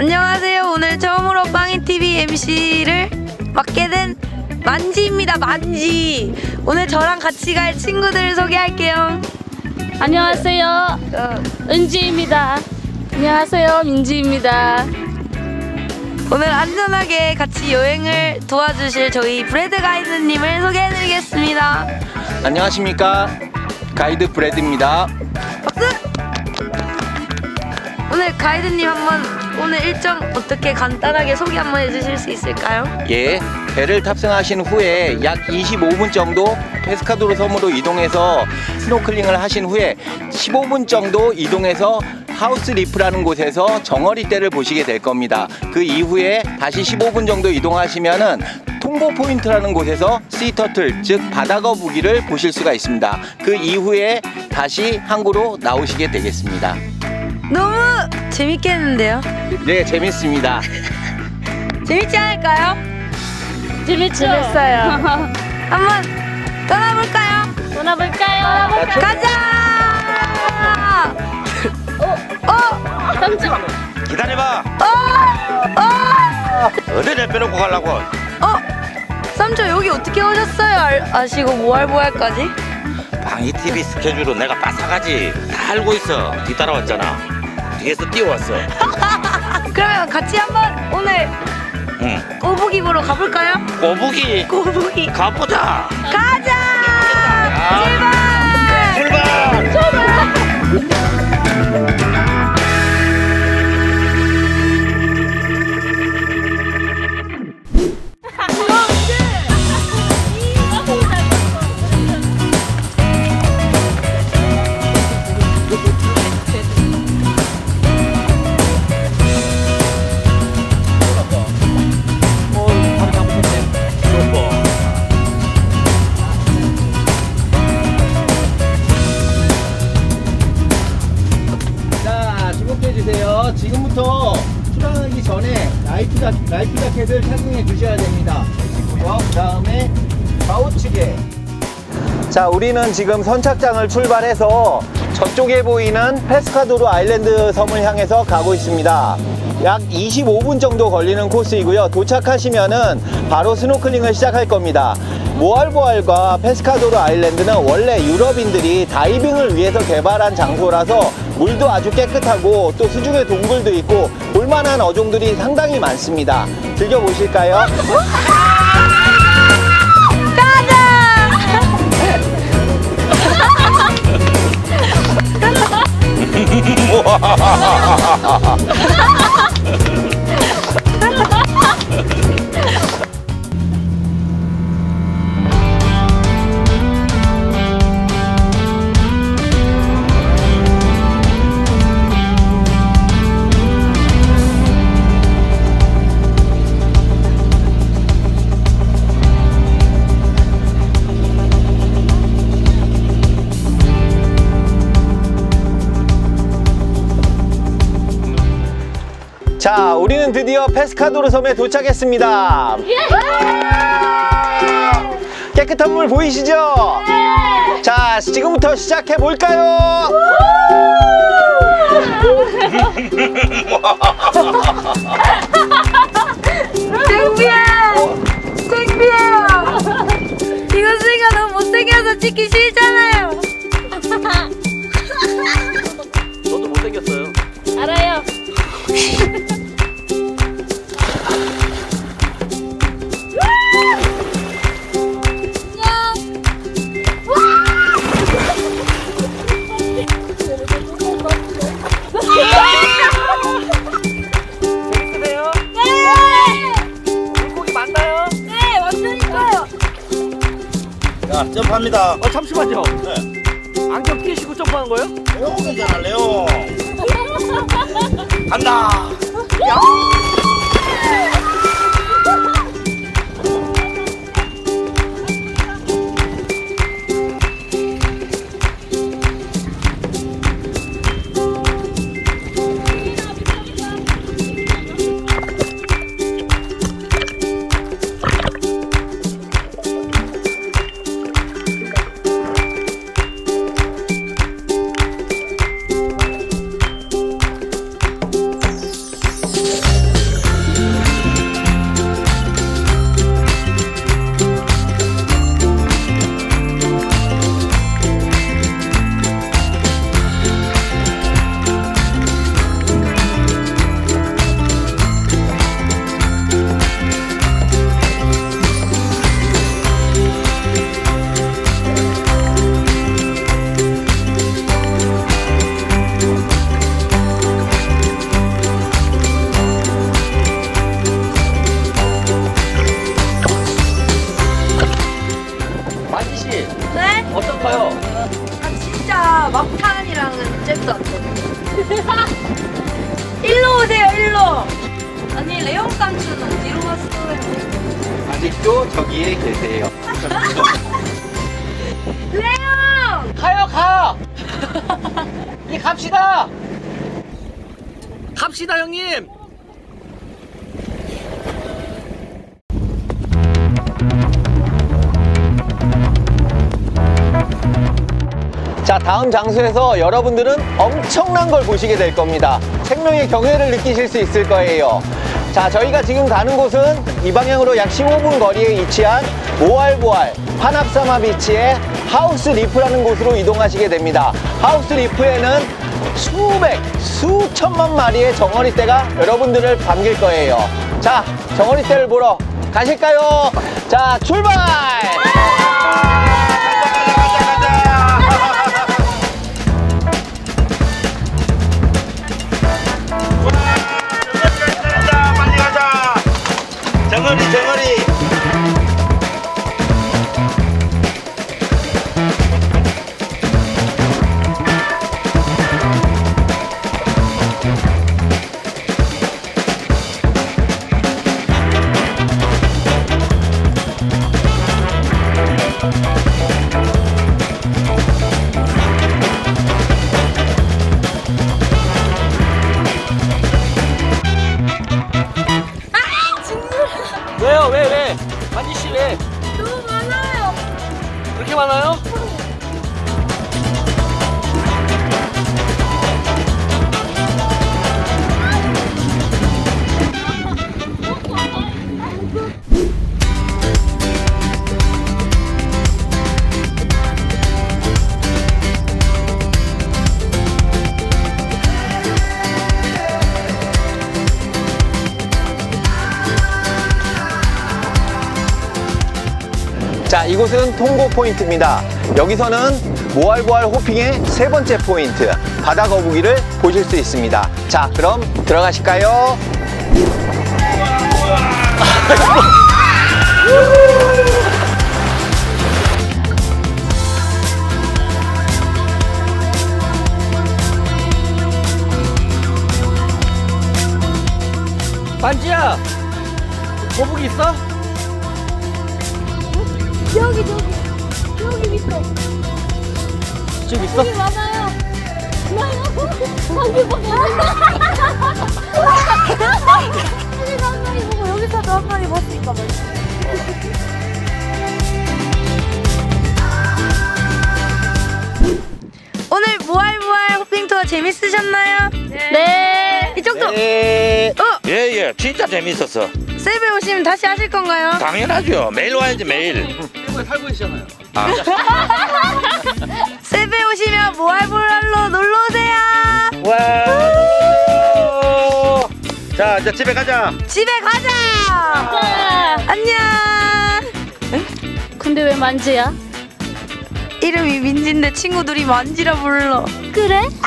안녕하세요. 오늘 처음으로 빵이TV MC를 맡게 된 만지입니다. 만지. 오늘 저랑 같이 갈 친구들을 소개할게요. 안녕하세요. 어, 은지입니다. 안녕하세요. 민지입니다. 오늘 안전하게 같이 여행을 도와주실 저희 브레드 가이드님을 소개해드리겠습니다. 안녕하십니까 가이드 브래드입니다 박수! 오늘 가이드님 한번 오늘 일정 어떻게 간단하게 소개 한번 해주실 수 있을까요? 예 배를 탑승하신 후에 약 25분 정도 페스카도르 섬으로 이동해서 스노클링을 하신 후에 15분 정도 이동해서 house reef라는 곳에서 정어리 떼를 보시게 될 겁니다. 그 이후에 다시 15분 정도 이동하시면은 통고 포인트라는 곳에서 sea turtle 즉 바다거북이를 보실 수가 있습니다. 그 이후에 다시 항구로 나오시게 되겠습니다 너무 재밌겠는데요? 네 재밌습니다 재밌지 않을까요? 재밌죠? 재밌어요. 한번 떠나볼까요? 떠나볼까요? 가자! 어? 삼촌. 기다려봐. 어? 어? 어디 내빼놓고 가려고? 어? 삼촌 여기 어떻게 오셨어요? 알- 아시고 모알보알까지? 방이 TV 스케줄은 내가 빠삭하지. 다 알고 있어. 뒤따라왔잖아. 뒤에서 뛰어왔어. 그러면 같이 한번 오늘 응. 꼬부기 보러 가볼까요? 꼬부기 꼬부기 가보자. 가자! 출발! 출발. 지금부터 출항하기 전에 life, 자, life jacket을 착용해 주셔야 됩니다. 보시고요. 그 다음에 좌우측에. 자, 우리는 지금 선착장을 출발해서 저쪽에 보이는 Pescador Island 섬을 향해서 가고 있습니다. 약 25분 정도 걸리는 코스이고요. 도착하시면은 바로 스노클링을 시작할 겁니다. 모알보알과 Pescador Island는 원래 유럽인들이 다이빙을 위해서 개발한 장소라서 물도 아주 깨끗하고 또 수중에 동굴도 있고 볼만한 어종들이 상당히 많습니다. 즐겨보실까요? 자, 우리는 드디어 페스카도르 섬에 도착했습니다. 깨끗한 물 보이시죠? 자, 지금부터 시작해 볼까요? 자, 점프합니다. 어 잠시만요. 네. 안경 끼시고 점프하는 거예요? 괜찮아, 레옹. 간다. 씨 네? 어떨까요? 아 진짜 막판이랑은 잽도 안 돼. 일로 오세요 일로. 아니 레옹 깐추는 뒤로 갔어요. 아직도 저기에 계세요. 레옹! 가요 가! 이 갑시다! 갑시다 형님! 다음 장소에서 여러분들은 엄청난 걸 보시게 될 겁니다. 생명의 경외를 느끼실 수 있을 거예요. 자, 저희가 지금 가는 곳은 이 방향으로 약 15분 거리에 위치한 모알보알 파낙사마 beach의 house reef라는 곳으로 이동하시게 됩니다. house reef에는 수백, 수천만 마리의 정어리떼가 여러분들을 반길 거예요. 자, 정어리떼를 보러 가실까요? 자, 출발! 정어 이곳은 통고 포인트입니다. 여기서는 모알보알 호핑의 세 번째 포인트, 바다 거북이를 보실 수 있습니다. 자, 그럼 들어가실까요? 만지야. 거북이 있어? 여기 저기 여기 밑에 지금 있어? 여기 많아요. 많아요. 거기 보고. 여기서 한 마리 보고 여기서도 한 마리 봤으니까. 오늘 모알모알 호핑 투어 재밌으셨나요? 네. 이쪽도 네. 어 예 예 진짜 재밌었어. 세배 오시면 다시 하실 건가요? 당연하죠. 매일 와야지 매일. 네. 살고 계시잖아요. 아. 세배 오시면 모알보랄로 놀러 오세요. 와. 자, 이제 집에 가자. 집에 가자. 네. 안녕. 근데 왜 만지야? 이름이 민지인데 친구들이 만지라 불러. 그래?